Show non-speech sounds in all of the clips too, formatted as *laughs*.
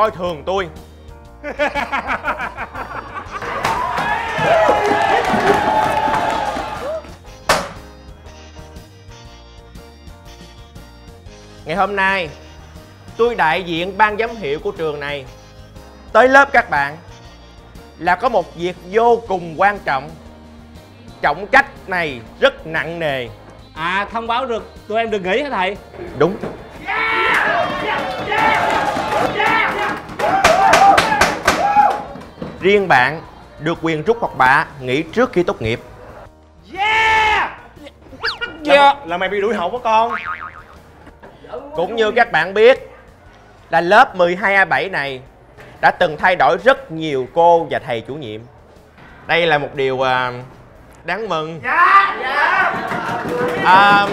đừng coi thường tôi. Ngày hôm nay Tôi đại diện ban giám hiệu của trường này Tới lớp các bạn Là có một việc vô cùng quan trọng. Trọng trách này rất nặng nề. À thông báo được tụi em được nghỉ hả thầy? Đúng Riêng bạn được quyền rút học bạ nghỉ trước khi tốt nghiệp. Yeah! Là, là mày bị đuổi học của con. Cũng như các bạn biết Là lớp 12A7 này Đã từng thay đổi rất nhiều cô và thầy chủ nhiệm. Đây là một điều à, đáng mừng. À,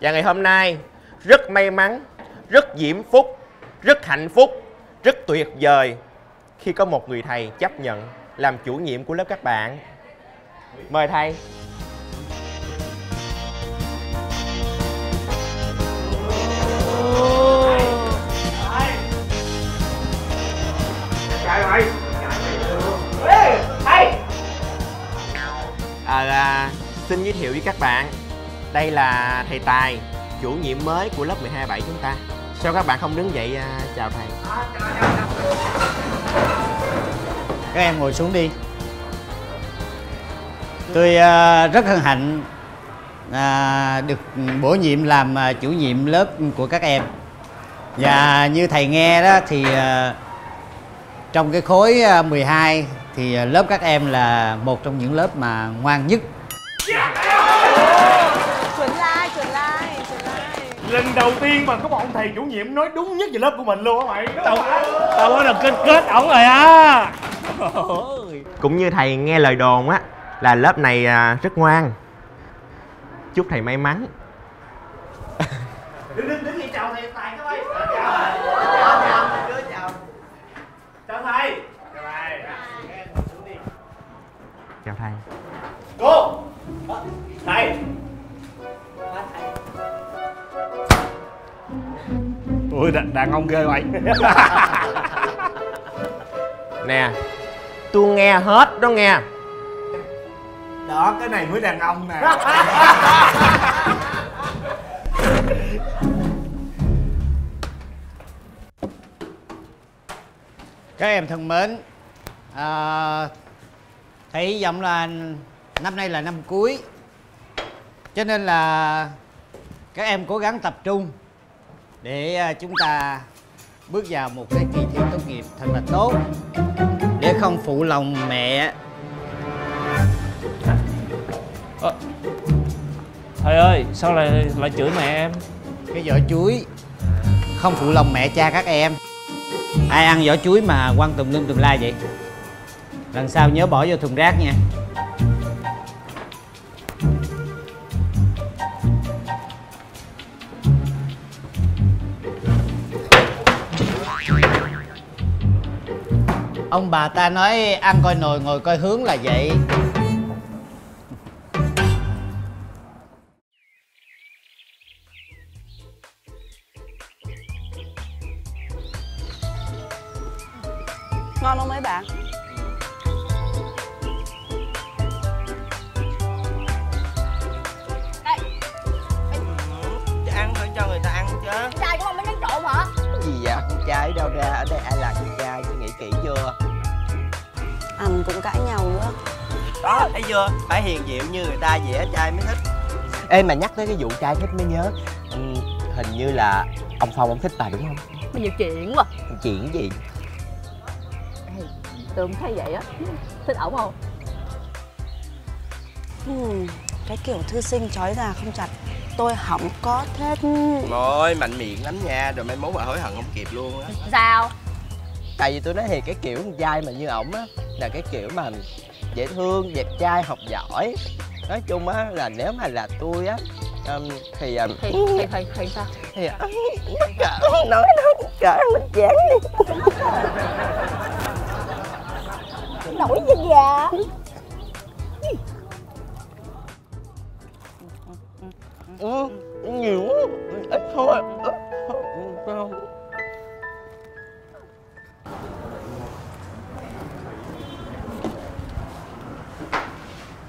Và ngày hôm nay Rất may mắn Rất diễm phúc Rất hạnh phúc Rất tuyệt vời khi có một người thầy chấp nhận Làm chủ nhiệm của lớp các bạn. Mời thầy. À, là, xin giới thiệu với các bạn. Đây là thầy Tài Chủ nhiệm mới của lớp 12-7 chúng ta. Sao các bạn không đứng dậy à, chào thầy? Các em ngồi xuống đi. Tôi uh, rất hân hạnh uh, được bổ nhiệm làm uh, chủ nhiệm lớp của các em. Và như thầy nghe đó thì uh, trong cái khối uh, 12 thì lớp các em là một trong những lớp mà ngoan nhất. Lần đầu tiên mà có một ông thầy chủ nhiệm nói đúng nhất về lớp của mình luôn á mày. Tao tao bắt đầu kết kết ổng rồi á. Cũng như thầy nghe lời đồn á Là lớp này à, rất ngoan. Chúc thầy may mắn. Đứng đứng đứng đi chào thầy tài các ui đàn, đàn ông ghê vậy. *laughs* Nè Tôi nghe hết đó nghe. Đó cái này mới đàn ông nè. *laughs* Các em thân mến à, thầy hy vọng là năm nay là năm cuối. Cho nên là các em cố gắng tập trung để à, chúng ta bước vào một cái kỳ thi tốt nghiệp thật là tốt. Để không phụ lòng mẹ. Thầy ơi sao lại lại chửi mẹ em? Cái vỏ chuối. Không phụ lòng mẹ cha các em. Ai ăn vỏ chuối mà quăng tùm lum tùm la vậy? Lần sau nhớ bỏ vô thùng rác nha ông bà ta nói ăn coi nồi ngồi coi hướng là vậy. Hiền diệu như người ta á trai mới thích. Ê mà nhắc tới cái vụ trai thích mới nhớ ừ, hình như là ông phong ông thích bà đúng không bây giờ chuyện quá. Chuyện gì? Tôi cũng thấy vậy á. Thích ổng không? Hmm, cái kiểu thư sinh trói ra không chặt. Tôi không có thích thôi mạnh miệng lắm nha rồi mai mốt bà hối hận không kịp luôn á. Sao? Tại vì tôi nói thiệt cái kiểu con trai mà như ổng á là cái kiểu mà dễ thương đẹp trai học giỏi. Nói chung á là nếu mà là tôi á um, thì um, thì thì thì thì sao? thì cỡ nói nói cỡ mình chán đi. Nổi da gà ừ, nhiều ít thôi. Ít thôi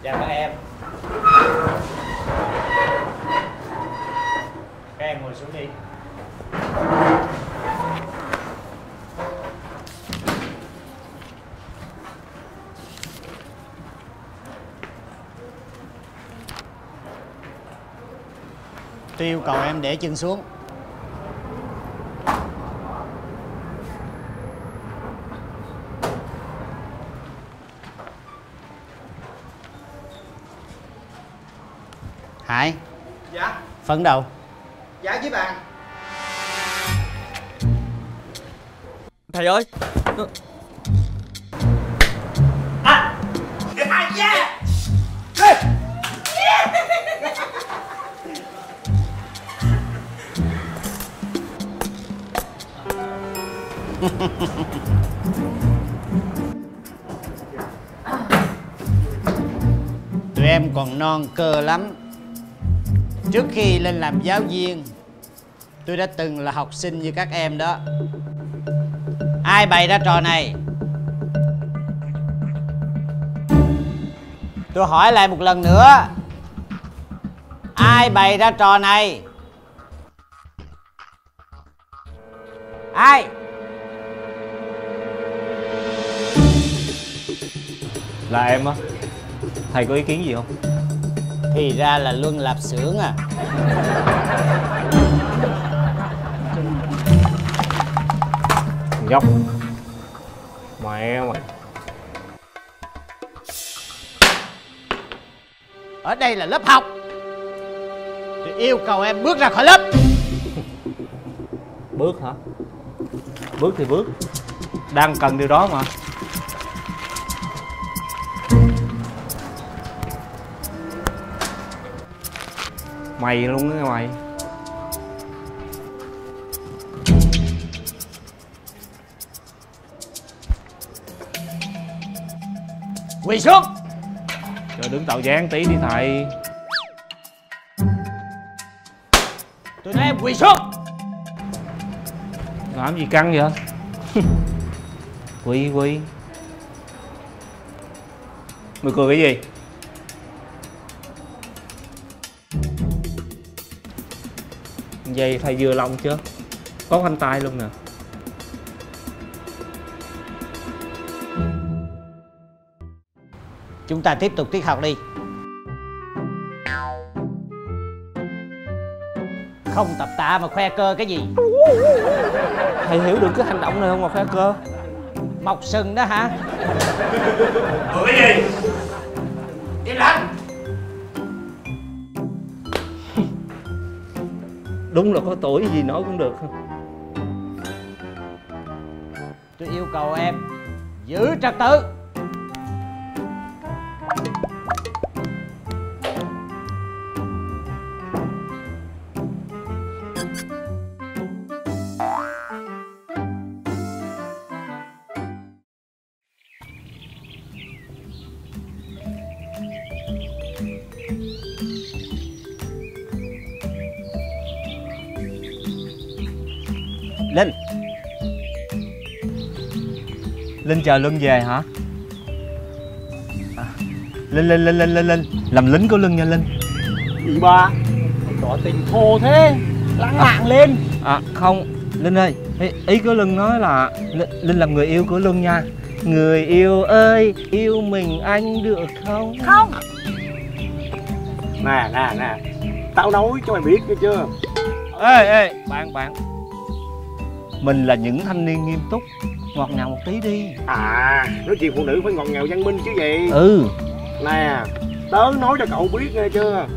Dạ, chào các em. Các em ngồi xuống đi. Tôi yêu cầu em để chân xuống hải dạ phấn đầu dạ với bạn. Thầy ơi. Tụi em còn non cơ lắm trước khi lên làm giáo viên, tôi đã từng là học sinh như các em đó. Ai bày ra trò này? Tôi hỏi lại một lần nữa. Ai bày ra trò này? Ai? Là em á. Thầy có ý kiến gì không? Thì ra là luân lạp xưởng à. Nhóc mẹ mày ở đây là lớp học. Tôi yêu cầu em bước ra khỏi lớp. Bước hả? Bước thì bước. Đang cần điều đó mà mày luôn á mày. Quỳ xuống. Rồi đứng tạo dáng tí đi thầy. Tôi nói em quỳ xuống. Làm gì căng vậy? *laughs* Quy quy mày cười cái gì vậy thầy vừa lòng chưa có khoanh tay luôn nè. Chúng ta tiếp tục tiết học đi. Không tập tạ mà khoe cơ cái gì? Thầy hiểu được cái hành động này không mà khoe cơ? Mọc sừng đó hả? Cười cái gì đúng là có tuổi gì nói cũng được. Tôi yêu cầu em giữ trật tự. Linh chờ lưng về hả? À, linh linh linh linh linh linh. Làm lính của lưng nha linh. Gì ba? Tỏ tình thô thế. Lãng mạn lên. À không. Linh ơi ý, ý của lưng nói là linh, linh làm người yêu của lưng nha. Người yêu ơi yêu mình anh được không? Không. Nè nè nè. Tao nói cho mày biết nghe chưa? Ê ê bạn bạn. Mình là những thanh niên nghiêm túc ngọt ngào một tí đi. À nói chuyện phụ nữ phải ngọt ngào văn minh chứ gì. Ừ. Nè tớ nói cho cậu biết nghe chưa?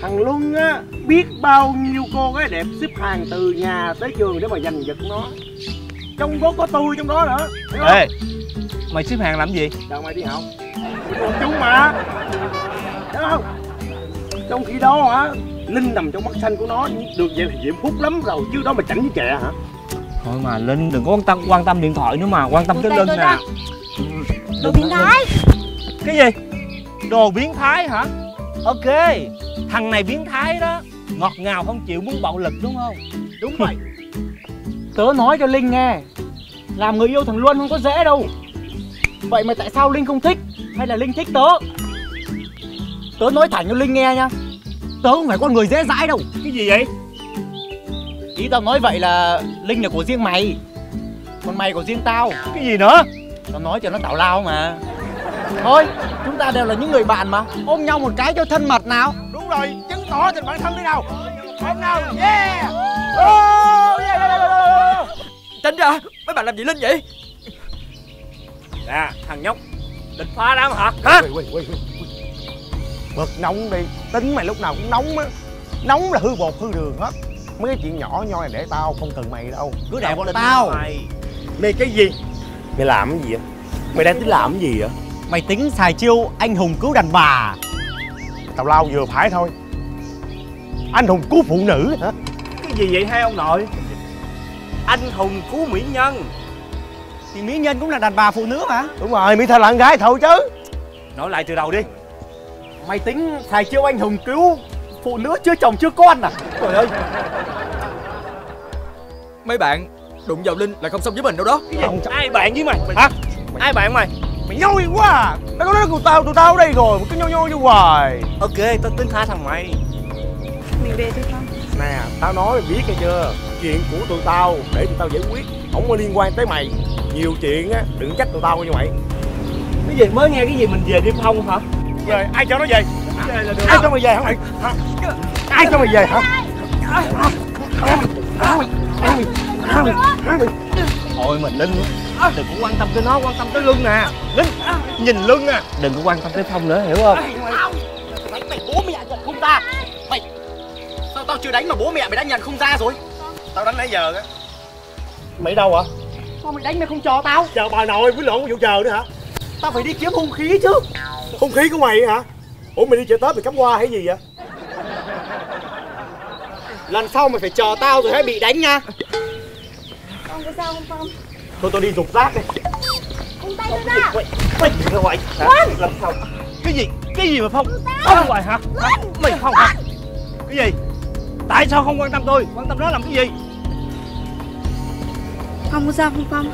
Thằng luân á biết bao nhiêu cô gái đẹp xếp hàng từ nhà tới trường để mà giành giật nó. Trong đó có tôi trong đó nữa hiểu không? ê mày xếp hàng làm gì? Chào mày đi học. Chúng mà. Hiểu không? Trong khi đó hả linh nằm trong mắt xanh của nó được vậy thì diễm phúc lắm rồi chứ đó mà chảnh với chẹ hả thôi mà linh đừng có quan tâm quan tâm điện thoại nữa mà quan tâm Tôi lưng tôi nè. Đồ biến thái. Cái gì? Đồ biến thái hả? Ok thằng này biến thái đó. Ngọt ngào không chịu muốn bạo lực đúng không? Đúng vậy. Tớ nói cho Linh nghe Làm người yêu thằng Luân không có dễ đâu. Vậy mà tại sao Linh không thích? Hay là Linh thích tớ? Tớ nói thẳng cho Linh nghe nha. Tớ không phải con người dễ dãi đâu. Cái gì vậy? Ý tao nói vậy là Linh là của riêng mày Còn mày của riêng tao. Cái gì nữa? Tao nói cho nó tào lao mà. Thôi chúng ta đều là những người bạn mà. Ôm nhau một cái cho thân mật nào. Đúng rồi, chứng tỏ tình bạn thân đi nào. Ôm nào, yeah. Oh, yeah, yeah, yeah, yeah. Tránh ra Mấy bạn làm gì Linh vậy? Nè, thằng nhóc Định phá đám hả? Hả? Bực nóng đi Tính mày lúc nào cũng nóng á. Nóng là hư bột hư đường hết Mấy cái chuyện nhỏ nhoi này để tao không cần mày đâu. Cứ để bọn tao. mày. Mày cái gì? Mày làm cái gì vậy? Mày đang tính làm cái gì vậy? Mày tính xài chiêu anh hùng cứu đàn bà. Tào lao vừa phải thôi. Anh hùng cứu phụ nữ hả? Cái gì vậy hai ông nội? Anh hùng cứu mỹ nhân. Thì mỹ nhân cũng là đàn bà phụ nữ mà. Đúng rồi, Mỹ Tha là con gái thôi chứ. Nói lại từ đầu đi. Mày tính xài chiêu anh hùng cứu Phụ nữ chưa chồng chưa con à? Trời ơi. Mấy bạn đụng vào Linh là không xong với mình đâu đó. Không, Ai bạn với mày? Hả? Ai bạn mày? Mày nhoi quá à. Nó có nói tụi tao, tụi tao ở đây rồi Mà cứ nhoi nhoi như hoài. Ok tao tính tha thằng mày. Mình về thôi con. Nè, tao nói mày biết nghe chưa? Chuyện của tụi tao để tụi tao giải quyết Không có liên quan tới mày. Nhiều chuyện á, đừng trách tụi tao như vậy Cái gì mới nghe cái gì mình về đêm không hả? Về, ai cho nó về Ai cho mày về hả? Mày? Ai cho mày về hả? Thôi mà Linh Đừng có quan tâm tới nó, quan tâm tới lưng nè. Linh, nhìn lưng à. Đừng có quan tâm tới Phong nữa, hiểu không? Mày bố mẹ nhận không ra Mày Sao tao chưa đánh mà bố mẹ mày đã nhận không ra rồi? Tao đánh nãy giờ á. Mày đâu hả? Sao mày đánh mày không cho tao? Chờ bà nội với lộn vụ chờ nữa hả? Tao phải đi kiếm hung khí chứ. Hung khí của mày hả Ủa mày đi chợ Tết mày cắm hoa hay gì vậy Lần sau mày phải chờ tao rồi hãy bị đánh nha Con có sao không Phong? Thôi tôi đi dục rác đi Buông tay tôi ra Mày gì vậy ngoại Làm sao Cái gì, cái gì mà Phong Phong hoài hả? Mày Phong hả Cái gì Tại sao không quan tâm tôi, quan tâm nó làm cái gì Phong có sao không Phong?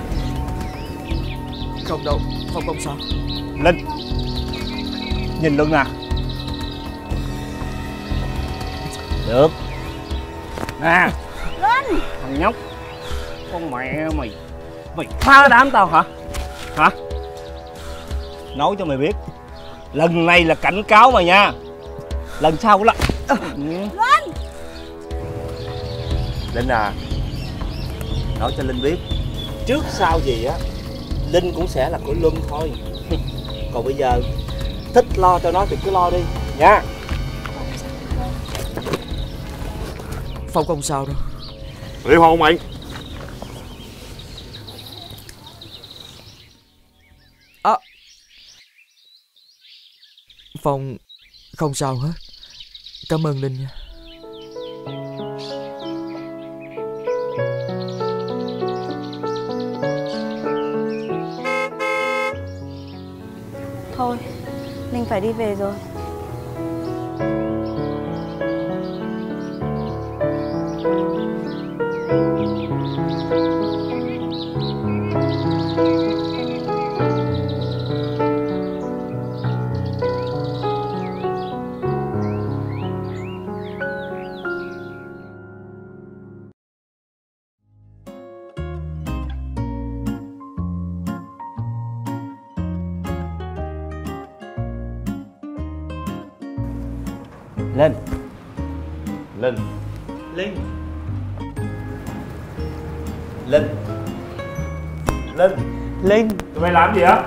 Không đâu Phong không sao Linh Nhìn lưng nè Được. Nè. Linh Thằng nhóc. Con mẹ mày. Mày phá đám tao hả? Hả? Nói cho mày biết. Lần này là cảnh cáo mày nha. Lần sau là Ừ. Linh Linh à. Nói cho Linh biết. Trước sau gì á Linh cũng sẽ là của Luân thôi. *laughs* Còn bây giờ Thích lo cho nó thì cứ lo đi Nha Phong không sao đâu. Liệu hồn mày Phong không sao hết. Cảm ơn Linh nha. Thôi Linh phải đi về rồi làm gì á?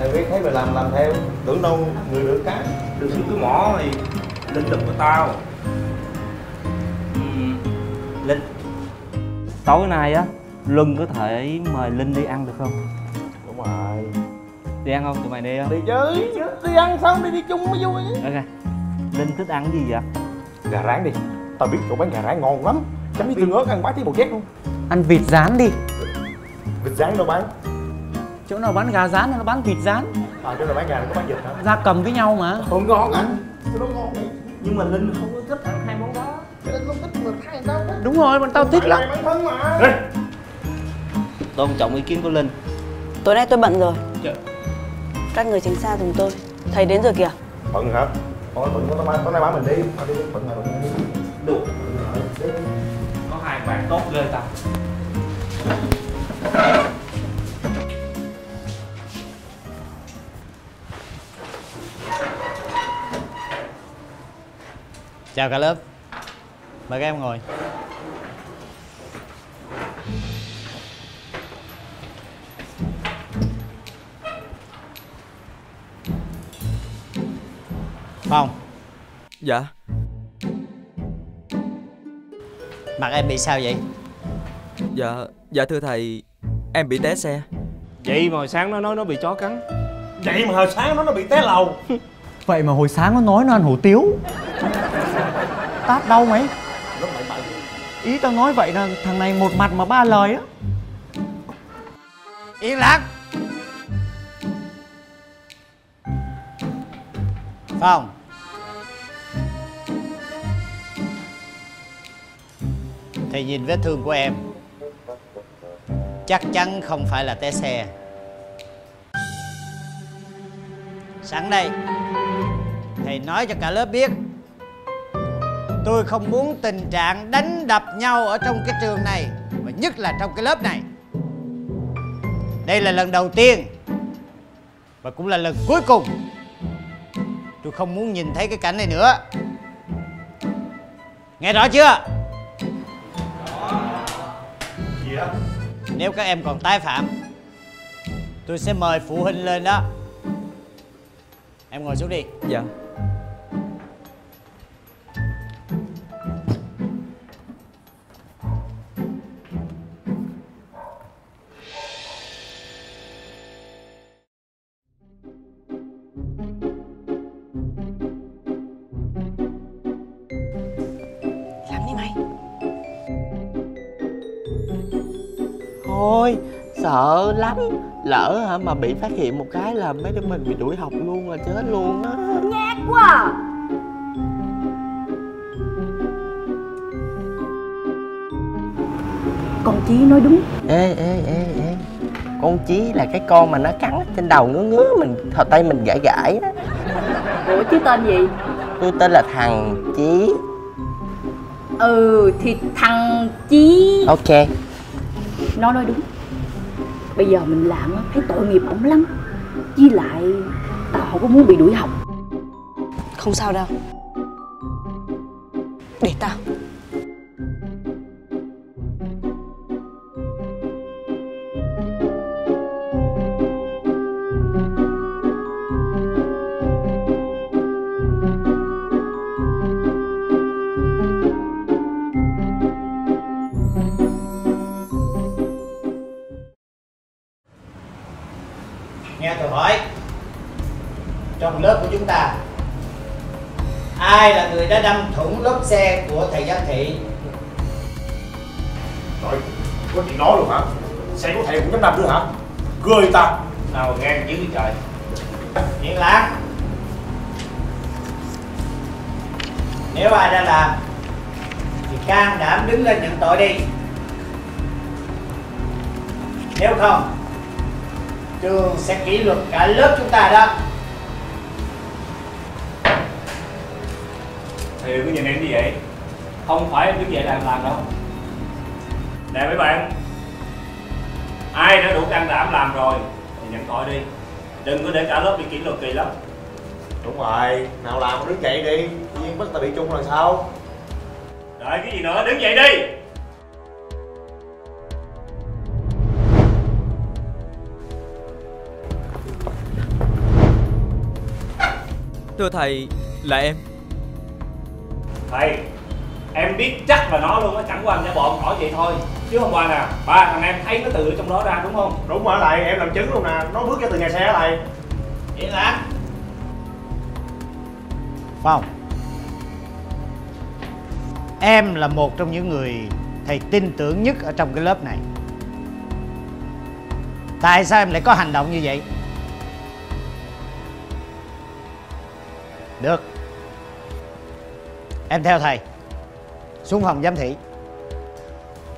Mày biết thấy mày làm làm theo. Tưởng đâu người được cái. Đừng cứ mỏ mày Linh đừng của tao. Ừ. Linh Tối nay á Luân có thể mời Linh đi ăn được không? Đúng rồi. Đi ăn không? Tụi mày đi không? Đi chứ Đi ăn xong đi đi chung mới vui. Ok. Linh thích ăn cái gì vậy? Gà rán đi. Tao biết chỗ bán gà rán ngon lắm. Chấm với tương ớt ăn bá tí bột chét luôn. Ăn vịt rán đi. Vịt rán đâu bán Chỗ nào bán gà rán nó bán vịt rán. À chỗ nào bán gà nó có bán vịt hả? Gia cầm với nhau mà. Không ngon anh Nó ngon. Nhưng mà Linh không có thích ăn hai món đó. Linh không thích mà thay tao Đúng rồi bọn tao thích lắm. Bản thân mà. Tôn trọng ý kiến của Linh. Tối nay tôi bận rồi. Dạ. Các người tránh xa dùng tôi. Thầy đến rồi kìa. Bận hả? Thôi bận tối nay tối nay bán mình đi. Đi bận rồi bận đi. Được. Có hai bạn tốt ghê ta chào cả lớp. Mời các em ngồi. Phong. Dạ. Mặt em bị sao vậy? Dạ Dạ thưa thầy Em bị té xe. Vậy mà hồi sáng nó nói nó bị chó cắn. Vậy mà hồi sáng nó nó bị té lầu. *laughs* Vậy mà hồi sáng nó nói nó ăn hủ tiếu Tát đau mấy. Ý tao nói vậy là thằng này một mặt mà ba lời á. Yên lặng. Phong. Thầy nhìn vết thương của em. Chắc chắn không phải là té xe. Sẵn đây. Thầy nói cho cả lớp biết tôi không muốn tình trạng đánh đập nhau ở trong cái trường này, và nhất là trong cái lớp này. Đây là lần đầu tiên, và cũng là lần cuối cùng tôi không muốn nhìn thấy cái cảnh này nữa. Nghe rõ chưa? Nếu các em còn tái phạm, tôi sẽ mời phụ huynh lên đó. Em ngồi xuống đi. Dạ. Thôi sợ lắm. Lỡ hả? Mà bị phát hiện một cái là mấy đứa mình bị đuổi học luôn là chết luôn á. Quá à. Con Chí nói đúng. Ê ê ê ê. Con Chí là cái con mà nó cắn trên đầu ngứa ngứa mình thò tay mình gãi gãi á. Ủa chứ tên gì? Tôi tên là thằng Chí. Ừ thì thằng Chí. Ok nó nói đúng. Bây giờ mình làm thấy tội nghiệp ổng lắm. Với lại, Tao không có muốn bị đuổi học. Không sao đâu. Để tao. Lốp xe của thầy giám thị. Rồi có chuyện nói luôn hả? Xe của thầy cũng dám đâm nữa hả? Cười ta. Nào gan dữ trời. Yên lặng nếu ai đã làm thì can đảm đứng lên nhận tội đi. Nếu không trường sẽ kỷ luật cả lớp chúng ta đó Thì đừng có nhìn em như vậy. Không phải em đứng dậy làm làm đâu. Nè mấy bạn Ai đã đủ can đảm làm rồi Thì nhận tội đi. Đừng có để cả lớp bị kỷ luật kỳ lắm. Đúng rồi nào làm đứng dậy đi tự nhiên bất ta bị chung là sao? Đợi cái gì nữa đứng dậy đi. Thưa thầy Là em Thầy Em biết chắc là nó luôn á Chẳng qua anh giả bộ hỏi vậy thôi. Chứ hôm qua nè Ba thằng em thấy nó từ trong đó ra đúng không? Đúng rồi thầy em làm chứng luôn nè. Nó bước ra từ nhà xe thầy yên lặng phong em là một trong những người thầy tin tưởng nhất ở trong cái lớp này. Tại sao em lại có hành động như vậy? Được em theo thầy. Xuống phòng giám thị.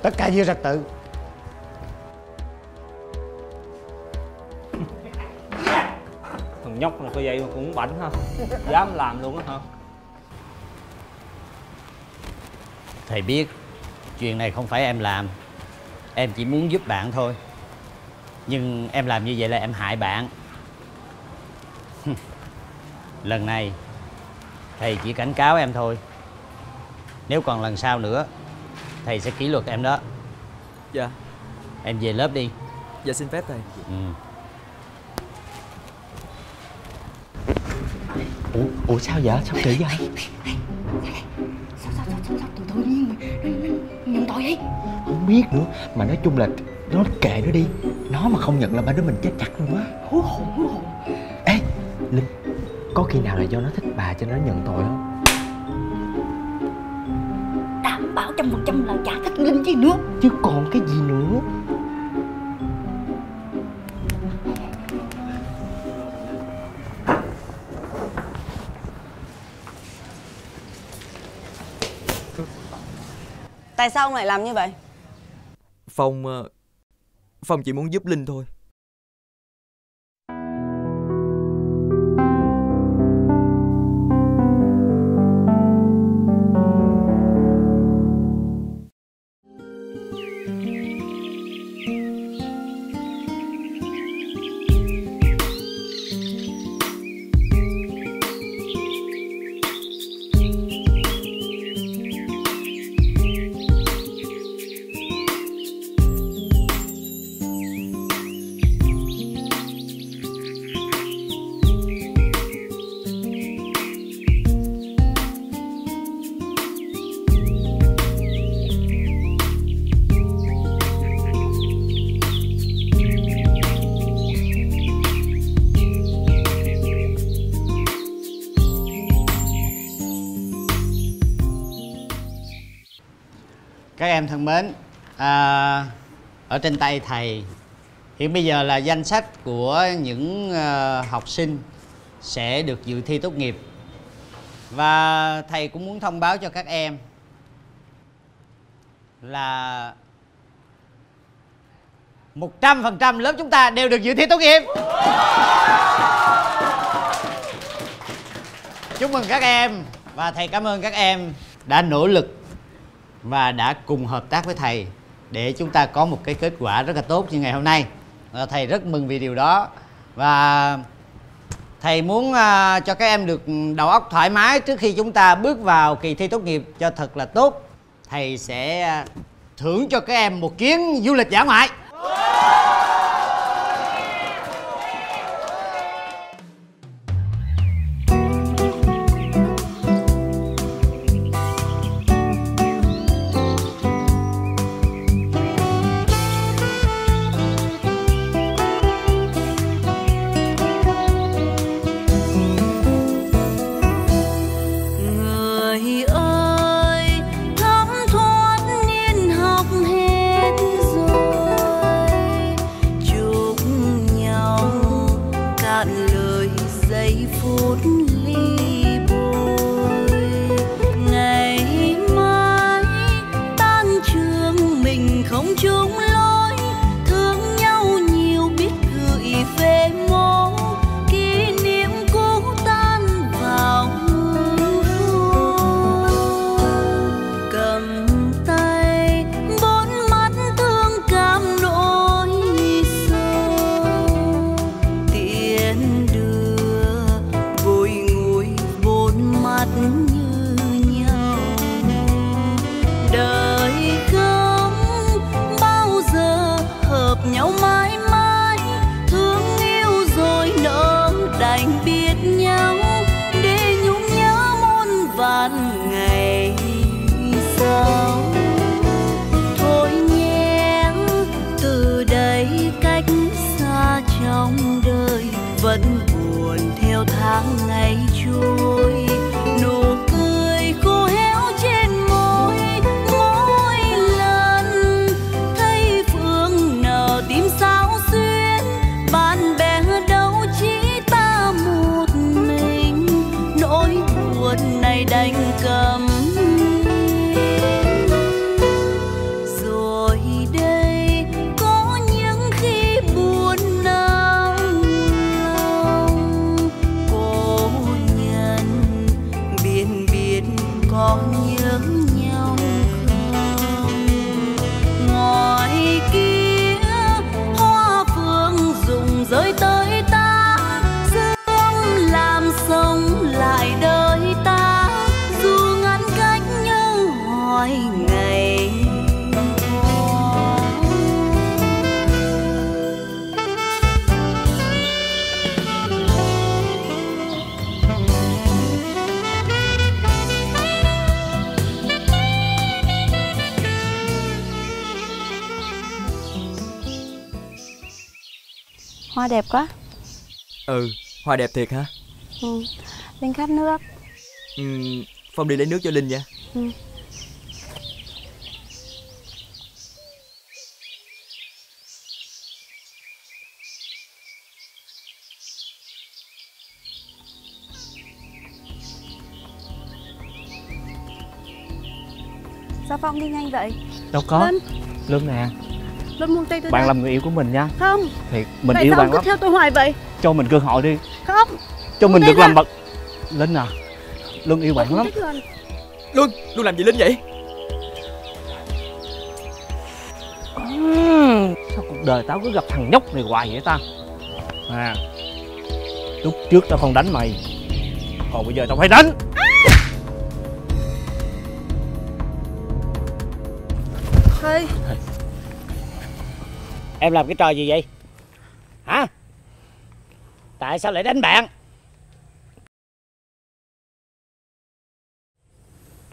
Tất cả giữ trật tự. Thằng thằng nhóc này có vậy mà cũng bảnh ha. Dám làm luôn á hả? Thầy biết chuyện này không phải em làm. Em chỉ muốn giúp bạn thôi. Nhưng em làm như vậy là em hại bạn. Lần này thầy chỉ cảnh cáo em thôi nếu còn lần sau nữa thầy sẽ kỷ luật em đó. Dạ. Em về lớp đi. Dạ xin phép thầy. Ừ. ủa, ủa sao vậy? Sao kỳ vậy Sao sao sao sao, sao tự tự nhiên mà nhận tội vậy? Không biết nữa. Mà nói chung là nó kệ nó đi. Nó mà không nhận là ba đứa mình chết chắc luôn á. Hú hồn hú hồn. Ê linh có khi nào là do nó thích bà cho nên nó nhận tội không trăm phần trăm là chả thích Linh chi nữa chứ còn cái gì nữa? Tại sao ông lại làm như vậy? Phong ờ, Phong chỉ muốn giúp Linh thôi thân mến. À, ở trên tay thầy hiện bây giờ là danh sách của những uh, học sinh sẽ được dự thi tốt nghiệp. Và thầy cũng muốn thông báo cho các em là 100% lớp chúng ta đều được dự thi tốt nghiệp. Chúc mừng các em và thầy cảm ơn các em đã nỗ lực và đã cùng hợp tác với thầy để chúng ta có một cái kết quả rất là tốt như ngày hôm nay. Và thầy rất mừng vì điều đó. Và thầy muốn à, cho các em được đầu óc thoải mái trước khi chúng ta bước vào kỳ thi tốt nghiệp cho thật là tốt. Thầy sẽ à, thưởng cho các em một chuyến du lịch dã ngoại. Hoa đẹp quá Ừ, hoa đẹp thiệt hả? ừ. Linh khát nước Ừ, Phong đi lấy nước cho Linh nha ừ. Sao Phong đi nhanh vậy Đâu có Linh Lưng nè Linh buông tay tôi Bạn ra. làm người yêu của mình nha. Không. Thiệt Mình Tại yêu bạn cứ lắm. theo tôi hoài vậy? Cho mình cơ hội đi. Không. Cho mình được làm ra. bậc Linh à. Lưng yêu bạn lắm. Luân, Luân làm gì Linh vậy? Sao cuộc đời tao cứ gặp thằng nhóc này hoài vậy ta? À Lúc trước tao không đánh mày Còn bây giờ tao phải đánh Em làm cái trò gì vậy? Hả? Tại sao lại đánh bạn?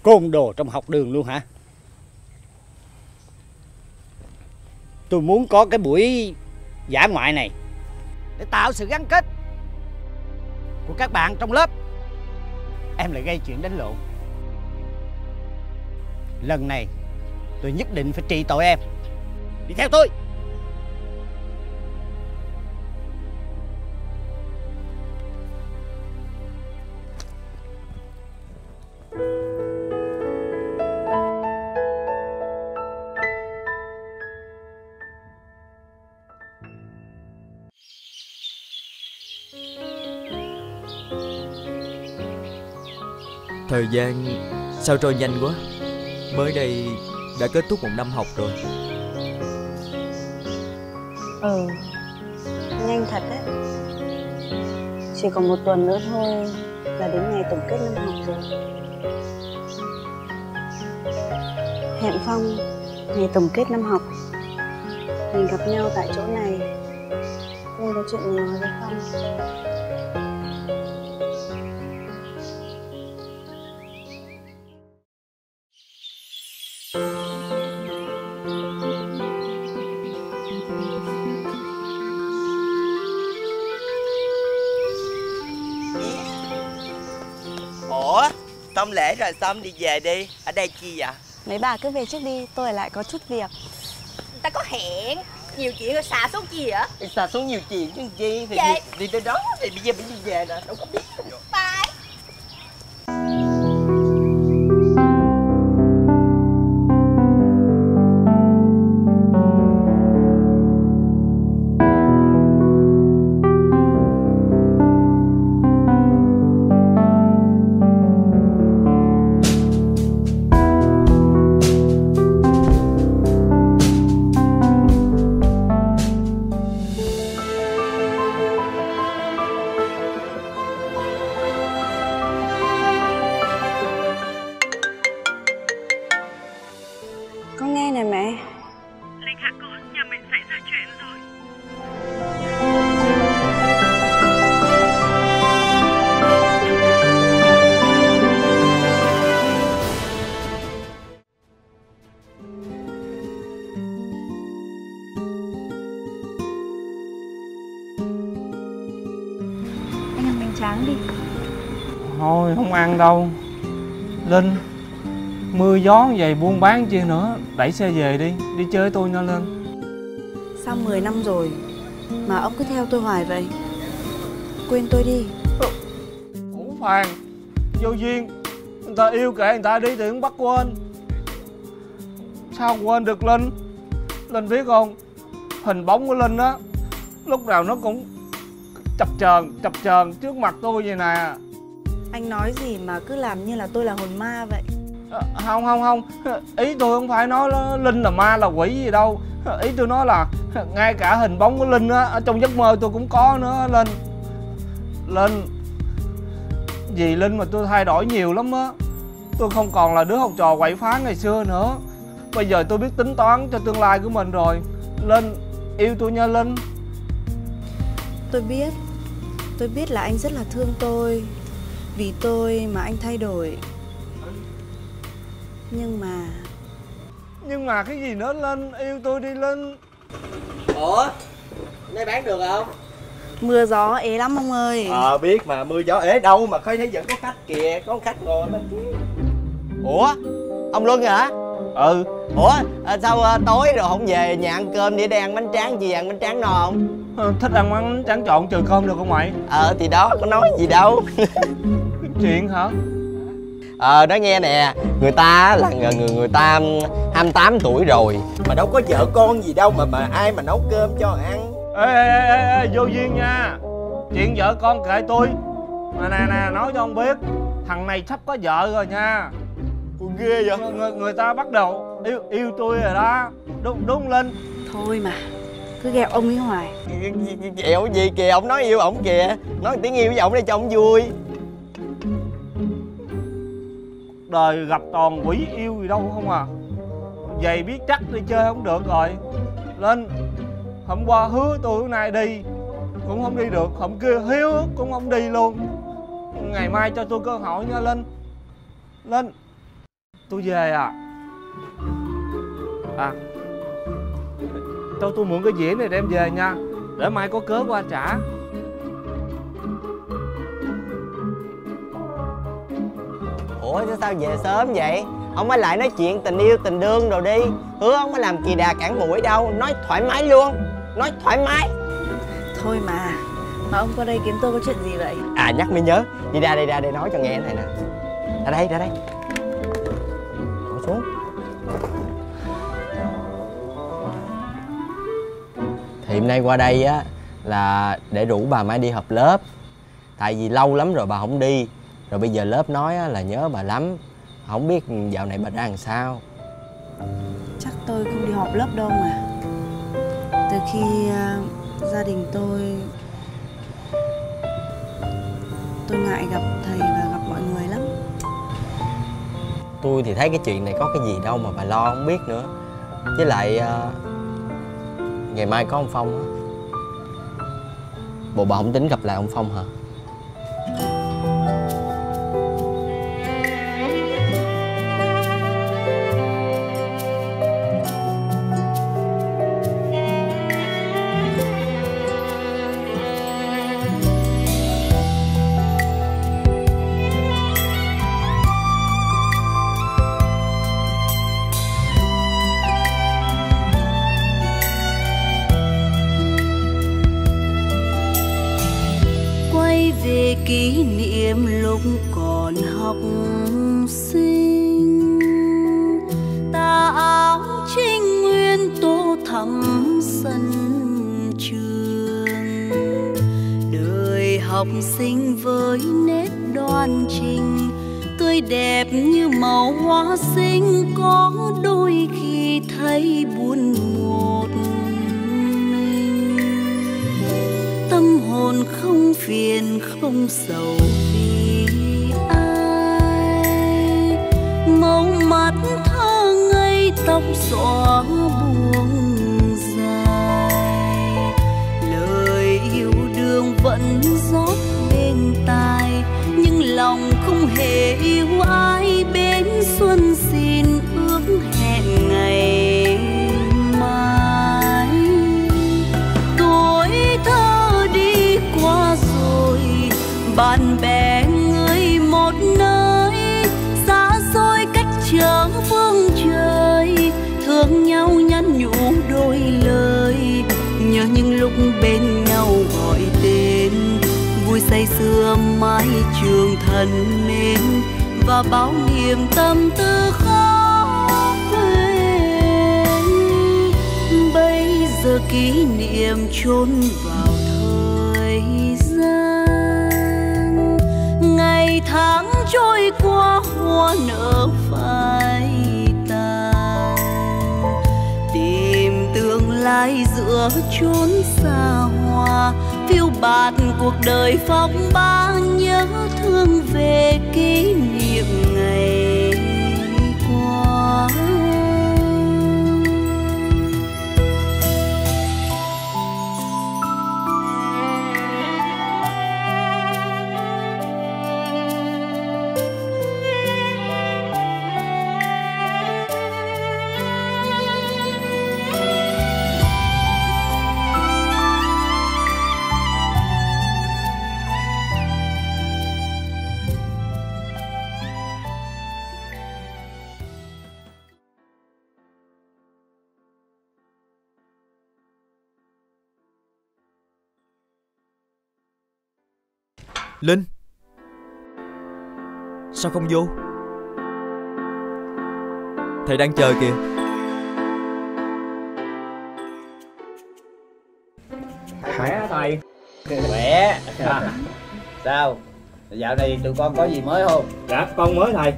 Côn đồ trong học đường luôn hả? Tôi muốn có cái buổi giả ngoại này để tạo sự gắn kết của các bạn trong lớp. Em lại gây chuyện đánh lộn. Lần này, tôi nhất định phải trị tội em. Đi theo tôi. Thời gian sao trôi nhanh quá. Mới đây đã kết thúc một năm học rồi. Ừ Nhanh thật đấy. Chỉ còn một tuần nữa thôi Là đến ngày tổng kết năm học rồi. Hẹn Phong, Ngày tổng kết năm học. Mình gặp nhau tại chỗ này. Không có chuyện gì nói với Phong. Rồi xong đi về đi. Ở đây chi vậy? Mấy bà cứ về trước đi Tôi lại có chút việc. Ta có hẹn. Nhiều chuyện rồi xà xuống chi vậy? Đi xa xuống nhiều chuyện chứ chi Thì Vậy? đi, đi tới đó Thì bây giờ mới đi về nè Đâu có biết Mưa gió vậy buôn bán chi nữa Đẩy xe về đi Đi chơi tôi nha Linh Sao 10 năm rồi Mà ông cứ theo tôi hoài vậy Quên tôi đi. Ủa? Phan Vô duyên. Người ta yêu kệ người ta đi thì không bắt quên. Sao quên được Linh Linh biết không? Hình bóng của Linh á Lúc nào nó cũng chập chờn chập chờn trước mặt tôi vậy nè. Anh nói gì mà cứ làm như là tôi là hồn ma vậy Ờ, không không không. Ý tôi không phải nói linh là ma là quỷ gì đâu. Ý tôi nói là ngay cả hình bóng của linh á, ở trong giấc mơ tôi cũng có nữa, linh. Linh. Vì linh mà tôi thay đổi nhiều lắm á. Tôi không còn là đứa học trò quậy phá ngày xưa nữa. Bây giờ tôi biết tính toán cho tương lai của mình rồi. Linh, yêu tôi nha, linh. Tôi biết. Tôi biết là anh rất là thương tôi. Vì tôi mà anh thay đổi. Nhưng mà nhưng mà cái gì nữa? Linh yêu tôi đi linh Ủa? Đây bán được không? Mưa gió ế lắm ông ơi. Ờ biết mà mưa gió ế đâu mà coi thấy vẫn có khách kìa Có khách ngồi bên kia. Ủa? Ông Luân hả? Ừ. Ủa? À, sao à, tối rồi không về? Nhà ăn cơm để đây ăn bánh tráng gì ăn bánh tráng no không? Ờ, Thích ăn món tráng trộn trừ cơm được không mày? Ờ thì đó có nói gì đâu. Chuyện hả Ờ nói nghe nè Người ta là người người, người ta 28 tuổi rồi. Mà đâu có vợ con gì đâu mà mà ai mà nấu cơm cho ăn. Ê, ê, ê, ê, vô duyên nha. Chuyện vợ con kệ tôi. Mà nè nè nói cho ông biết thằng này sắp có vợ rồi nha. Ủa, ghê vậy? Người, người, người ta bắt đầu yêu yêu tôi rồi đó. Đúng đúng linh Thôi mà Cứ ghẹo ông ấy hoài. Kẹo gì kìa? Ông nói yêu ổng kìa. Nói tiếng yêu với ổng để cho ổng vui đời gặp toàn quỷ yêu gì đâu không à. Vậy biết chắc đi chơi không được rồi. Lên, hôm qua hứa tôi hôm nay đi, cũng không đi được. Hôm kia hiếu cũng không đi luôn. Ngày mai cho tôi cơ hội nha, linh. Linh tôi về à. À cho tôi mượn cái dĩa này đem về nha. Để mai có cớ qua trả. Ủa chứ sao về sớm vậy? Ông mới lại nói chuyện tình yêu tình đương rồi đi. Hứa ông mới làm kỳ đà cản mũi đâu. Nói thoải mái luôn. Nói thoải mái. Thôi mà. Mà ông qua đây kiếm tôi có chuyện gì vậy? À nhắc mới nhớ. Đi ra đây ra đây nói cho nghe này nè. Ra đây ra đây. Ngồi xuống. Thì hôm nay qua đây á Là để rủ bà Mai đi họp lớp. Tại vì lâu lắm rồi bà không đi Rồi bây giờ lớp nói á, là nhớ bà lắm. Không biết dạo này bà ra làm sao? Chắc tôi không đi họp lớp đâu mà. Từ khi à, gia đình tôi Tôi ngại gặp thầy và gặp mọi người lắm. Tôi thì thấy cái chuyện này có cái gì đâu mà bà lo không biết nữa. Với lại ờ, Ngày mai có ông Phong á. Bộ bà không tính gặp lại ông Phong hả lúc còn học sinh. Ta áo trinh nguyên tô thắm sân trường. Đời học sinh với nét đoan trình, tươi đẹp như màu hoa sinh. Có đôi khi thấy buồn một mình. Tâm hồn không phiền, không sầu. Tóc xõa buông dài. Lời yêu đương vẫn rót bên tai, nhưng lòng không hề yêu ai bên xuân xin. Lúc bên nhau gọi tên. Vui say sưa mái trường thân mến, và bao niềm tâm tư khó quên. Bây giờ kỷ niệm chôn vào thời gian, ngày tháng trôi qua hoa nở lai giữa chốn xa hoa. Phiêu bạt cuộc đời phong ba nhớ thương về kỷ niệm. Linh. Sao không vô? Thầy đang chờ kìa. Khỏe thầy? Khỏe. *laughs* Sao? Dạo này tụi con có gì mới không? Dạ con mới thầy.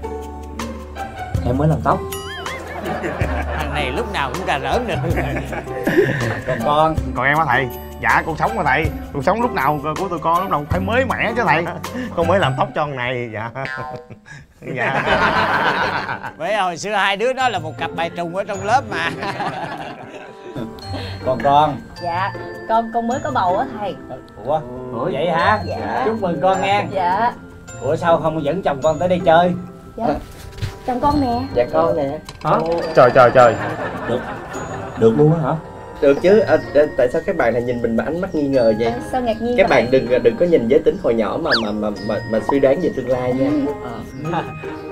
Em mới làm tóc. *laughs* Thằng này lúc nào cũng cà rỡn được còn con. Còn em á thầy dạ con sống mà thầy. Cuộc sống lúc nào của tụi con lúc nào cũng phải mới mẻ chứ thầy. *laughs* Con mới làm tóc cho con này dạ. *laughs* Dạ. *laughs* Với hồi xưa hai đứa đó là một cặp bài trùng ở trong lớp mà. Còn con. Dạ Con con mới có bầu á thầy. Ủa? Ủa? Vậy hả? Dạ. chúc mừng con nghe. Dạ. Ủa sao không dẫn chồng con tới đây chơi? Dạ. Chồng con nè. Dạ con nè. Hả? Trời trời trời. Được. Được luôn á hả được chứ à, à, tại sao các bạn này nhìn mình bằng ánh mắt nghi ngờ vậy? Sao ngạc nhiên các vậy? bạn đừng đừng có nhìn giới tính hồi nhỏ mà mà mà mà, mà suy đoán về tương lai nha. *laughs*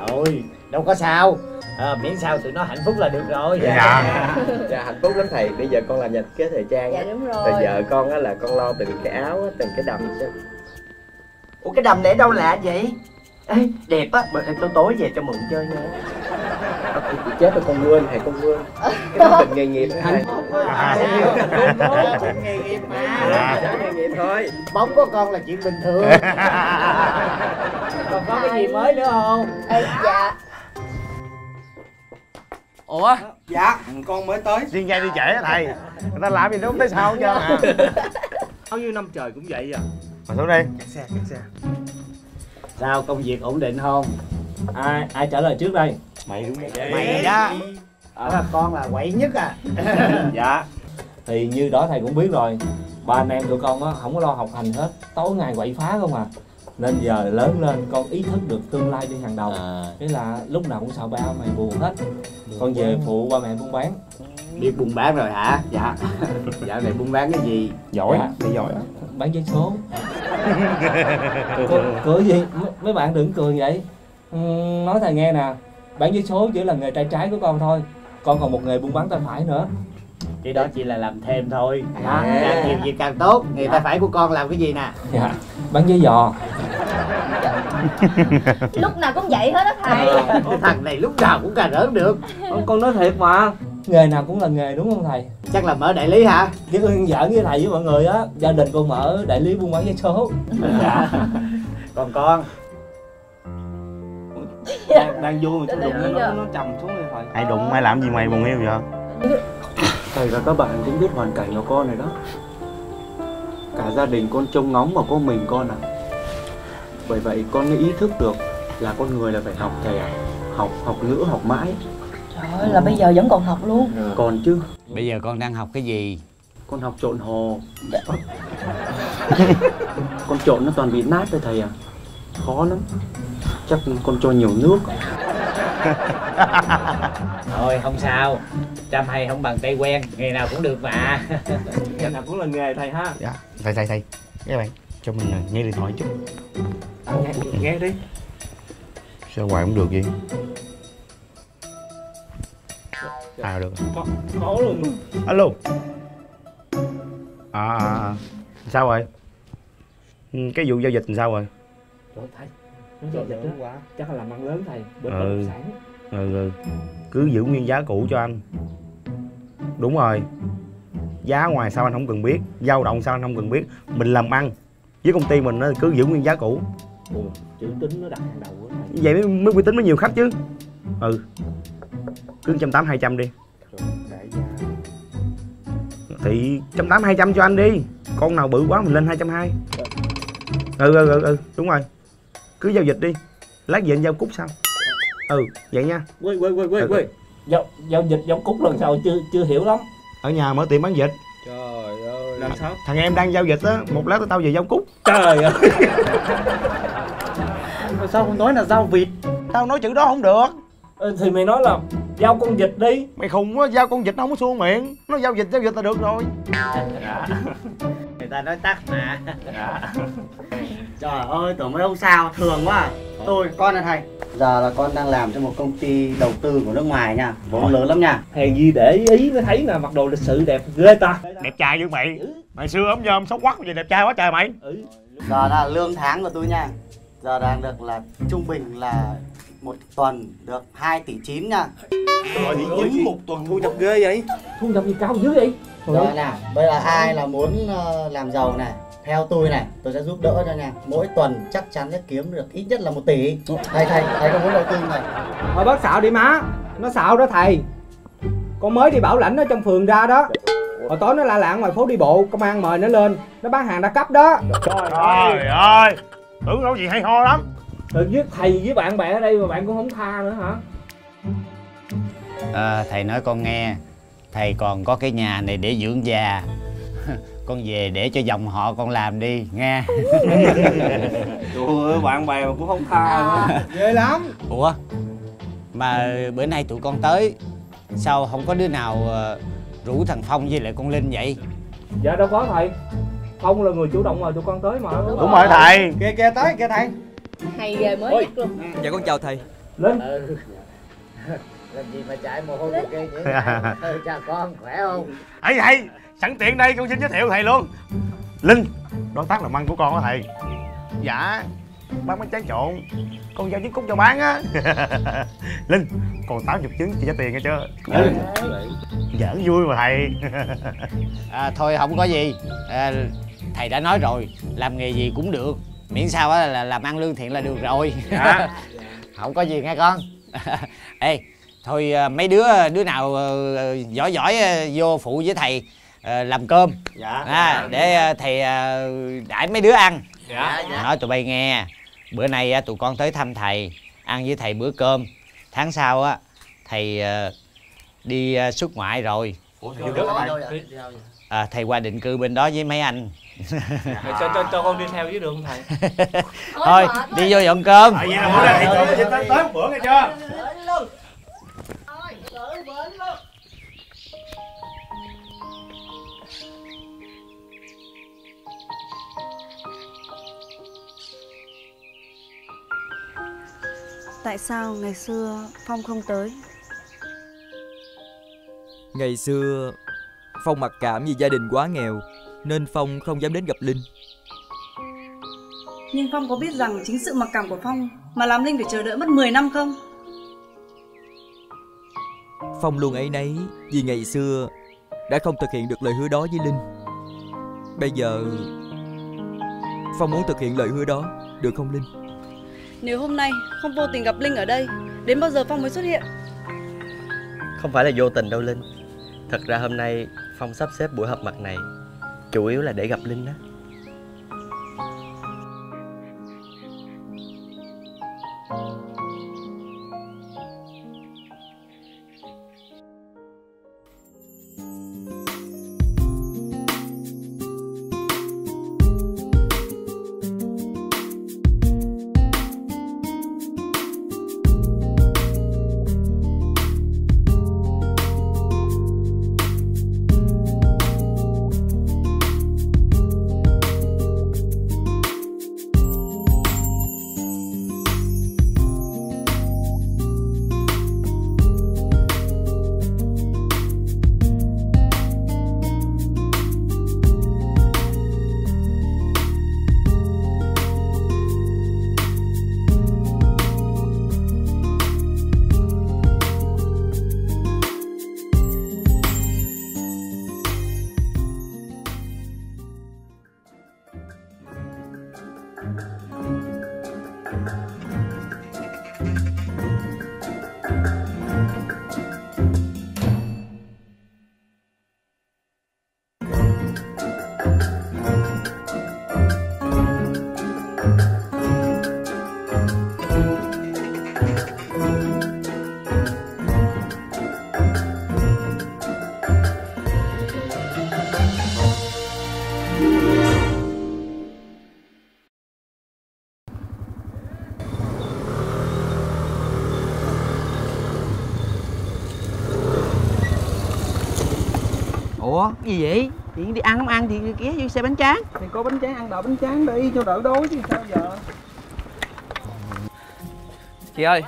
Ôi đâu có sao. À, miễn sao tụi nó hạnh phúc là được rồi. Dạ. Dạ. Hạnh phúc lắm thầy. Bây giờ con làm nhà thiết kế thời trang Dạ đúng rồi rồi. vợ con á là con lo từng cái áo á, từng cái đầm chứ. Ủa cái đầm này ở đâu lạ vậy? Ê, đẹp á. Bữa tối tối về cho mượn chơi nha. Ờ, chết rồi con quên thầy con quên. Cái đó bệnh nghề nghiệp thầy. Nghề nghiệp mà. Dạ, nghề nghiệp thôi. Bóng của con là chuyện bình thường. Còn có cái gì mới nữa không? Ê, Dạ. Ủa? Dạ con mới tới. Chuyên gia đi trễ á thầy. Người ta làm gì nó không tới sau chứ mà. Bao nhiêu năm trời cũng vậy à? Ngồi xuống đi. Kẹt xe kẹt xe. Sao công việc ổn định không? Ai ai trả lời trước đây mày đúng vậy mày đó. Đó là con là quậy nhất à. *laughs* Dạ. Thì như đó thầy cũng biết rồi ba anh em tụi con á không có lo học hành hết tối ngày quậy phá không à. Nên giờ lớn lên con ý thức được tương lai đi hàng đầu. Thế là lúc nào cũng sợ ba mày buồn hết. Con về phụ ba mẹ buôn bán. Biết buôn bán rồi hả? Dạ. *laughs* Dạo này buôn bán cái gì? Giỏi. Dạ. đi giỏi á bán giấy số. *laughs* Cười, cười gì? Mấy, mấy bạn đừng cười vậy. Nói thầy nghe nè bán giấy số chỉ là nghề trai trái của con thôi con còn một nghề buôn bán tay phải nữa. Cái đó chỉ là làm thêm thôi. Đó càng nhiều việc càng tốt. Người ta phải của con làm cái gì nè? Dạ bán giấy giò. *laughs* Lúc nào cũng vậy hết á thầy. Cái thằng này lúc nào cũng cà rỡn được. Con, con nói thiệt mà. Nghề nào cũng là nghề đúng không thầy? Chắc là mở đại lý hả? Chứ giỡn với thầy với mọi người á gia đình con mở đại lý buôn bán giấy số. Dạ. còn con đang, đang vui mà chú Đang đụng vui nó, à. nó trầm xuống rồi thầy ai đụng ai làm gì mày buồn hiu vậy? Thầy và các bạn cũng biết hoàn cảnh của con này đó. Cả gia đình con trông ngóng vào có mình con à. Bởi vậy con mới ý thức được là con người là phải học thầy ạ Học, học nữa, học mãi. Trời ơi là bây giờ vẫn còn học luôn. Còn chứ? Bây giờ con đang học cái gì? Con học trộn hồ. Con trộn nó toàn bị nát thôi thầy à. Khó lắm Chắc con cho nhiều nước. *laughs* Thôi không sao. Trăm hay không bằng tay quen nghề nào cũng được mà. *laughs* Nghề nào cũng là nghề thầy ha. Dạ thầy thầy thầy. Các bạn cho mình à, nghe điện thoại chút à, nghe, nghe đi. Sao hoài không được vậy? À được rồi. có, có luôn. Alo. À, à, à. sao rồi? Ừ, cái vụ giao dịch làm sao rồi? Trời giao dịch đó chắc là làm ăn lớn thầy bên Ừ. bất động sản. Ừ, ừ. cứ giữ nguyên giá cũ cho anh. Đúng rồi. Giá ngoài sao anh không cần biết dao động sao anh không cần biết. Mình làm ăn với công ty mình á, cứ giữ nguyên giá cũ. Ồ, chữ tính nó đặt hàng đầu á thầy. Vậy mới, mới uy tín mới nhiều khách chứ. Ừ. Cứ trăm tám hai trăm đi. Thì trăm tám hai trăm cho anh đi. Con nào bự quá mình lên hai trăm hai. Ừ ừ ừ ừ. Đúng rồi cứ giao dịch đi. Lát về anh giao cúc sau. Ừ vậy nha. Quên quên quên quên Ừ. giao giao dịch giao cúc lần sau chưa chưa hiểu lắm. Ở nhà mở tiệm bán dịch trời ơi. Làm sao? Thằng em đang giao dịch á một lát tao về giao cúc trời ơi. Sao không nói là giao vịt? Tao nói chữ đó không được. Ờ, thì mày nói là giao con vịt đi. Mày khùng quá giao con vịt nó không có xua miệng. Nó giao dịch giao dịch là được rồi. Người ta nói tắt mà Trời ơi, tưởng mấy ông sao, thường quá à. Tôi, con là thầy. Giờ là con đang làm cho một công ty đầu tư của nước ngoài nha. Vốn lớn lắm nha. Hèn gì để ý mới thấy là mặc đồ lịch sự đẹp ghê ta. Đẹp trai như mày. Mày xưa ốm nhôm xấu quắc vậy đẹp trai quá trời mày. Giờ là lương tháng của tôi nha. Giờ đang được là trung bình là một tuần được 2 tỷ 9 nha. Rồi chín một tuần thu nhập ghê vậy. Thu nhập gì cao dữ vậy? Rồi nè, bây giờ ai là muốn ờ, làm giàu này theo tôi này, tôi sẽ giúp đỡ cho nha Mỗi tuần chắc chắn sẽ kiếm được ít nhất là một tỷ. Thầy, thầy, thầy có muốn đầu tư này Thôi bớt xạo đi má. Nó xạo đó thầy. Con mới đi bảo lãnh ở trong phường ra đó. Hồi tối nó la lạng ngoài phố đi bộ Công an mời nó lên. Nó bán hàng đa cấp đó. Trời ơi Tưởng đâu gì hay ho lắm. Tự với thầy với bạn bè ở đây mà bạn cũng không tha nữa hả? À, thầy nói con nghe. Thầy còn có cái nhà này để dưỡng già con về để cho dòng họ con làm đi nghe. *laughs* Trời ơi bạn bè mà cũng không tha nữa. Ghê lắm. Ủa mà bữa nay tụi con tới sao không có đứa nào ờ, rủ thằng phong với lại con linh vậy? Dạ đâu có thầy. Phong là người chủ động mời tụi con tới mà. Đúng rồi. thầy. Kìa kìa tới kìa thầy. Hay ghê mới Ôi. luôn. Dạ con chào thầy. Linh. *laughs* Làm gì mà chạy mồ hôi kia nhỉ? Ừ, Chào con, khỏe không? ấy thầy sẵn tiện đây con xin giới thiệu thầy luôn. Linh đối tác làm ăn của con đó thầy. Dạ. Bán bánh tráng trộn. Con giao trứng cút cho bán á. *laughs* Linh còn tám chục trứng chị trả tiền nghe chưa? Giỡn vui mà thầy. *laughs* À, thôi không có gì. À, thầy đã nói rồi làm nghề gì cũng được. Miễn sao á là làm ăn lương thiện là được rồi. Dạ. *laughs* không có gì nghe con. Ê thôi à, mấy đứa đứa nào ờ, giỏi giỏi ờ, vô phụ với thầy ờ, làm cơm. Dạ. À, để ờ, thầy ờ, đãi mấy đứa ăn. Dạ nói tụi bay nghe bữa nay á, tụi con tới thăm thầy ăn với thầy bữa cơm. Tháng sau á thầy ờ, đi ờ, xuất ngoại rồi. Ủa thầy thầy à, thầy qua định cư bên đó với mấy anh. Cho, cho, cho con đi theo với được không thầy. *laughs* Thôi đi vô dọn cơm. Tại vì là bữa nay thầy cho mình tới bữa nghe chưa Tại sao ngày xưa Phong không tới? Ngày xưa Phong mặc cảm vì gia đình quá nghèo Nên Phong không dám đến gặp Linh. Nhưng Phong có biết rằng chính sự mặc cảm của Phong Mà làm Linh phải chờ đợi mất 10 năm không? Phong luôn ấy nấy Vì ngày xưa Đã không thực hiện được lời hứa đó với Linh. Bây giờ Phong muốn thực hiện lời hứa đó Được không Linh nếu hôm nay không vô tình gặp Linh ở đây, Đến bao giờ Phong mới xuất hiện? Không phải là vô tình đâu Linh. Thật ra hôm nay Phong sắp xếp buổi họp mặt này, Chủ yếu là để gặp Linh đó. Gì vậy? Chị đi ăn không ăn thì ghé vô xe bánh tráng. Thì có bánh tráng ăn đợi bánh tráng đi cho đỡ đói chứ sao giờ? Chị ơi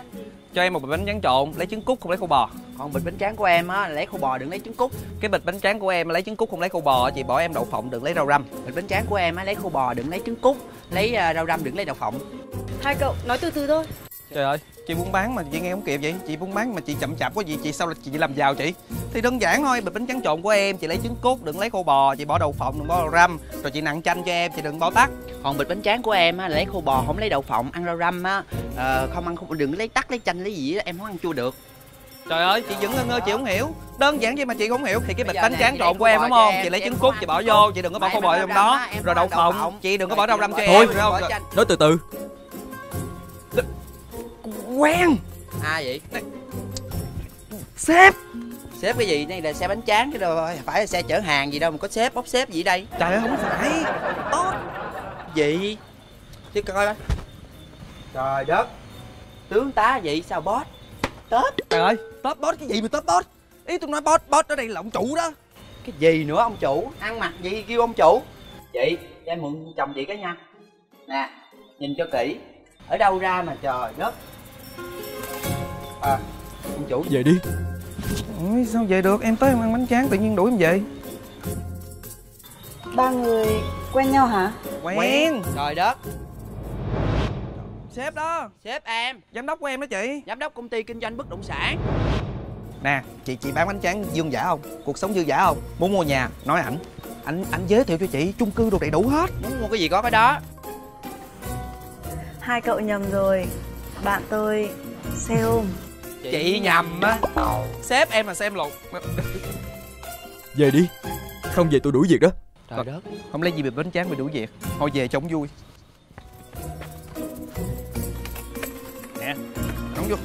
cho em một bịch bánh tráng trộn lấy trứng cút không lấy khô bò. Còn bịch bánh tráng của em á lấy khô bò đừng lấy trứng cút. Cái bịch bánh tráng của em lấy trứng cút không lấy khô bò chị bỏ em đậu phộng đừng lấy rau răm. Bịch bánh tráng của em á lấy khô bò đừng lấy trứng cút. Lấy uh, rau răm đừng lấy đậu phộng. Hai cậu nói từ từ thôi. Trời ơi chị buôn bán mà chị nghe không kịp vậy. Chị buôn bán mà chị chậm chạp quá gì chị sao là chị làm giàu chị? Thì đơn giản thôi bịch bánh tráng trộn của em chị lấy trứng cút đừng lấy khô bò chị bỏ đậu phộng đừng bỏ đậu răm. Rồi chị nặng chanh cho em chị đừng bỏ tắc. Còn bịch bánh tráng của em á lấy khô bò không lấy đậu phộng ăn rau răm á. Ờ, không ăn không đừng lấy tắc lấy chanh lấy gì đó em không ăn chua được. Trời ơi chị vẫn ngơ ngơ chị không hiểu. Đơn giản vậy mà chị không hiểu. Thì cái bịch bánh tráng trộn của em đúng không? chị lấy trứng cút chị bỏ vô chị đừng có bỏ khô bò trong đó. rồi đậu phộng chị đừng có bỏ rau răm cho Thôi. em. chanh. nói từ từ quen. Ai vậy. Sếp. Sếp cái gì? Đây là xe bánh tráng chứ đâu phải là xe chở hàng gì đâu mà có sếp bốc sếp gì đây. Trời ơi không phải. Tốt. Gì? Chứ coi coi. Trời đất. Tướng tá vậy sao boss tết. Trời ơi top boss cái gì mà top boss ý tôi nói boss boss ở đây là ông chủ đó. Cái gì nữa ông chủ? Ăn mặc gì kêu ông chủ? Chị cho em mượn chồng chị cái nha. Nè nhìn cho kỹ. Ở đâu ra mà trời đất à ông chủ. Về đi. Ôi, sao vậy được? Em tới em ăn bánh tráng tự nhiên đuổi em về. Ba người quen nhau hả? Quen. Trời đất. Sếp đó. Sếp em. Giám đốc của em đó chị. Giám đốc công ty kinh doanh bất động sản. Nè chị chị bán bánh tráng dương giả không? Cuộc sống dư giả không? Muốn mua nhà nói ảnh. Anh anh giới thiệu cho chị chung cư đồ đầy đủ hết. Muốn mua cái gì có cái đó. Hai cậu nhầm rồi bạn tôi xe ôm chị nhầm á. Sếp em là xem lột. Về đi. Không về tôi đuổi việc đó. Trời đất. Không lấy gì bịch bánh tráng bị đuổi việc. Thôi về cho ông vui. Nè đóng vô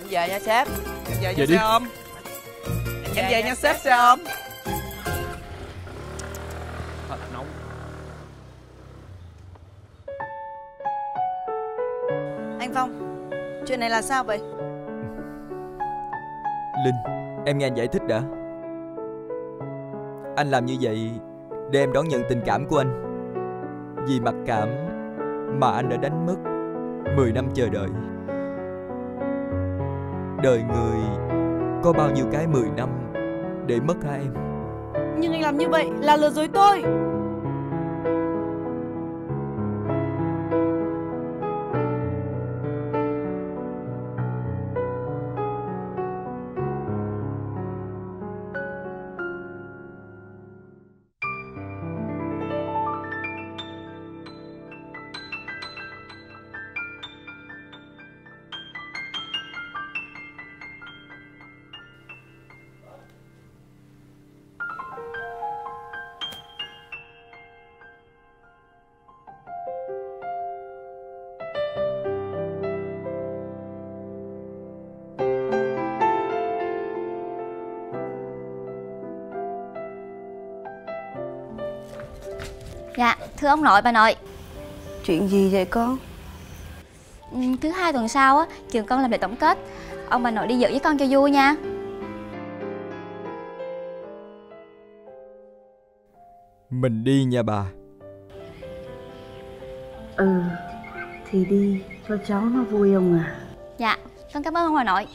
em về nha sếp. Em về Về nha đi. xe ôm em về nha sếp xe ôm chuyện này là sao vậy? Linh em nghe anh giải thích đã. Anh làm như vậy để em đón nhận tình cảm của anh. Vì mặc cảm mà anh đã đánh mất 10 năm chờ đợi. Đời người có bao nhiêu cái 10 năm để mất hả em? Nhưng anh làm như vậy là lừa dối tôi thưa ông nội bà nội. Chuyện gì vậy con? Ừ, Thứ hai tuần sau á, trường con làm lễ tổng kết. Ông bà nội đi dự với con cho vui nha. Mình đi nha bà. Ừ thì đi cho cháu nó vui ông à? Dạ, con cảm ơn ông bà nội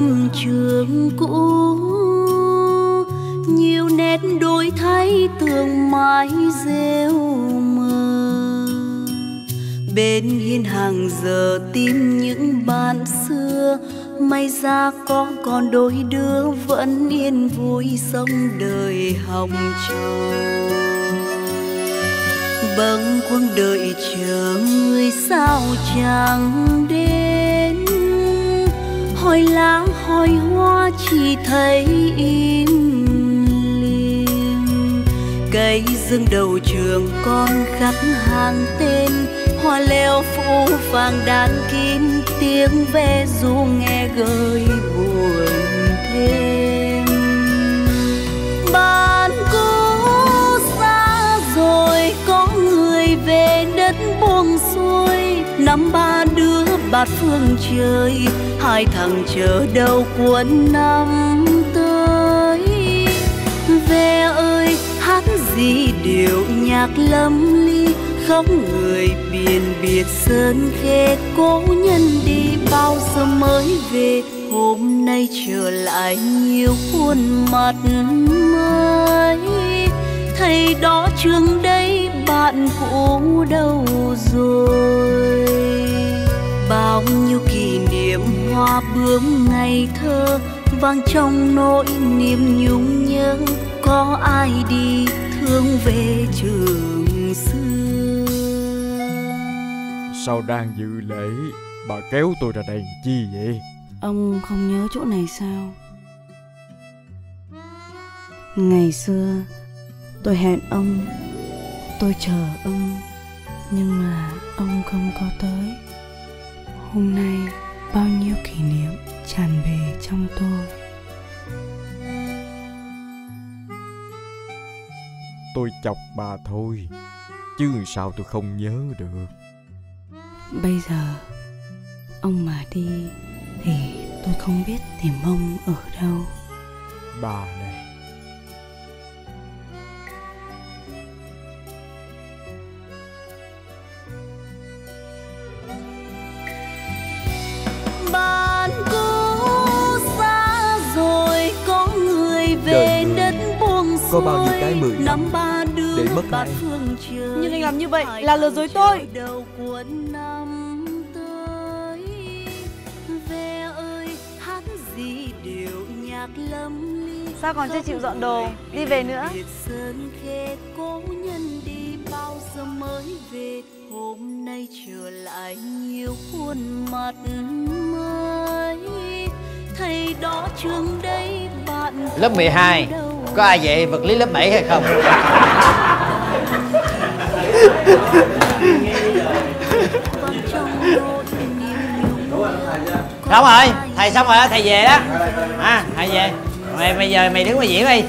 về trường cũ. Nhiều nét đổi thay tường mái rêu mờ. Bên hiên hàng giờ tìm những bạn xưa. May ra có còn đôi đứa vẫn yên vui sống đời hồng trầu bâng khuâng đợi chờ người sao chẳng đến. Hỏi lá hỏi hoa chỉ thấy im lìm cây dương đầu trường con khắc hàng tên. Hoa leo phủ vàng đàn kim tiếng ve du nghe gợi buồn thêm. Bạn cũ xa rồi, có người về đất buông xuôi. Năm ba đứa phương trời, hai thằng chờ đâu cuốn năm tới. Ve ơi, hát gì điệu nhạc lâm ly, khóc người biển biệt sơn khê. Cố nhân đi bao giờ mới về, hôm nay trở lại nhiều khuôn mặt mới. Thầy đó trường đây, bạn cũ đâu rồi? Nhiêu kỷ niệm hoa bướm ngày thơ vang trong nỗi niềm nhung nhớ. Có ai đi thương về trường xưa? Sao đang dự lễ? Bà kéo tôi ra đây chi vậy? Ông không nhớ chỗ này sao? Ngày xưa tôi hẹn ông Tôi chờ ông Nhưng mà ông không có tới Hôm nay bao nhiêu kỷ niệm tràn về trong tôi. Tôi chọc bà thôi Chứ sao tôi không nhớ được. Bây giờ Ông mà đi Thì tôi không biết tìm ông ở đâu. Bà này bạn cũ xa rồi có người về đất buông có bao nhiêu cái mười xuôi năm ba đứa để mất bát phương trời Nhưng anh làm như vậy là lừa dối tôi. đầu cuốn năm tới. Ve ơi hát gì điệu nhạc lâm ly Sao còn chưa chịu dọn đồ? Đi về nữa. sơn khê cố nhân đi bao giờ mới về hôm nay trở lại nhiều khuôn mặt mới. Thầy đó trường đây bạn Lớp 12 Có ai dạy vật lý lớp 7 hay không? Xong rồi, thầy xong rồi đó, thầy về đó. À, thầy về. Mày bây giờ mày đứng mày diễn đi.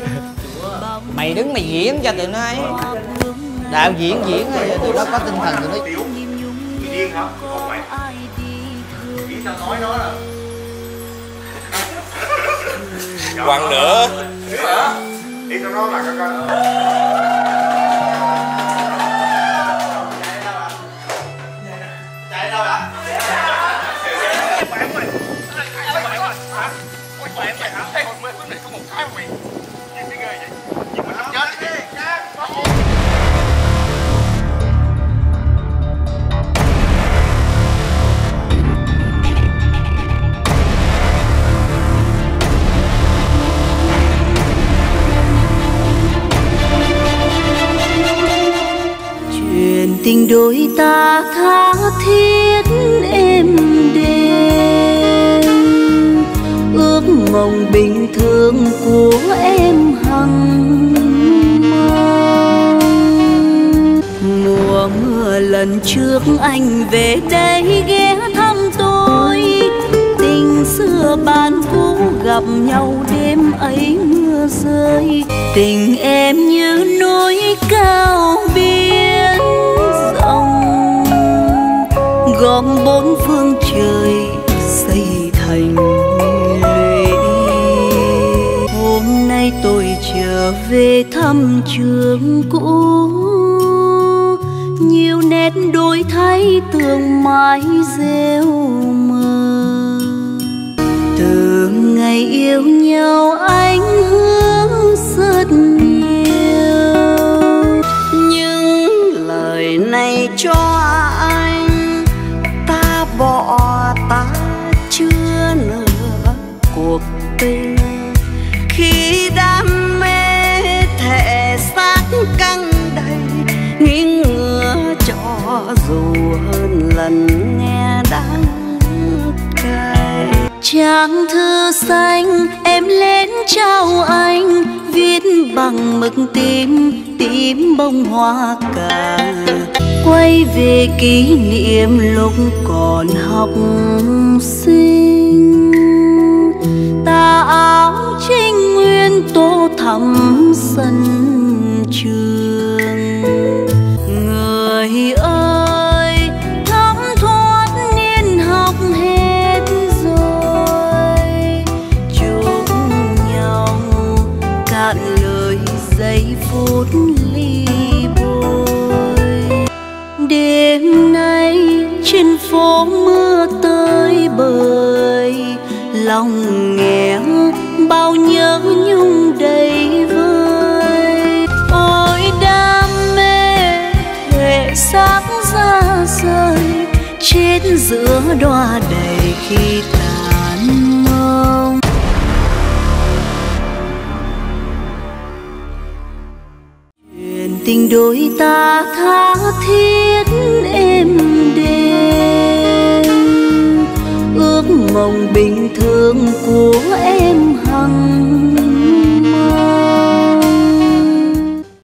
Mày đứng mày diễn cho tụi nó ấy Đạo diễn diễn rồi tụi nó có tinh thần tụi nó điên hả? Không phải. Nghĩ sao nói nó là *laughs* Quăng nữa. Đi sao nó là cái con Chạy đâu ạ? chuyện tình đôi ta tha thiết êm đềm. Ước mộng bình thường của em hằng mong mùa mưa lần trước anh về đây ghé thăm tôi. Tình xưa bạn cũ gặp nhau đêm ấy mưa rơi. Tình em như núi cao gom bốn phương trời xây thành lũy. Hôm nay tôi trở về thăm trường cũ. Nhiều nét đổi thay tường mái rêu mờ. Từ ngày yêu nhau anh trang thư xanh, em lên trao anh, viết bằng mực tím tím bông hoa cà. Quay về kỷ niệm lúc còn học sinh. Ta áo trinh nguyên tô thắm sân. Lòng nghẹn bao nhớ nhung đầy vơi. Ôi đam mê thể xác ra rơi chết giữa đóa đầy khi tàn mông chuyện tình đôi ta tha thiết êm đềm. Ước mộng bình thương của em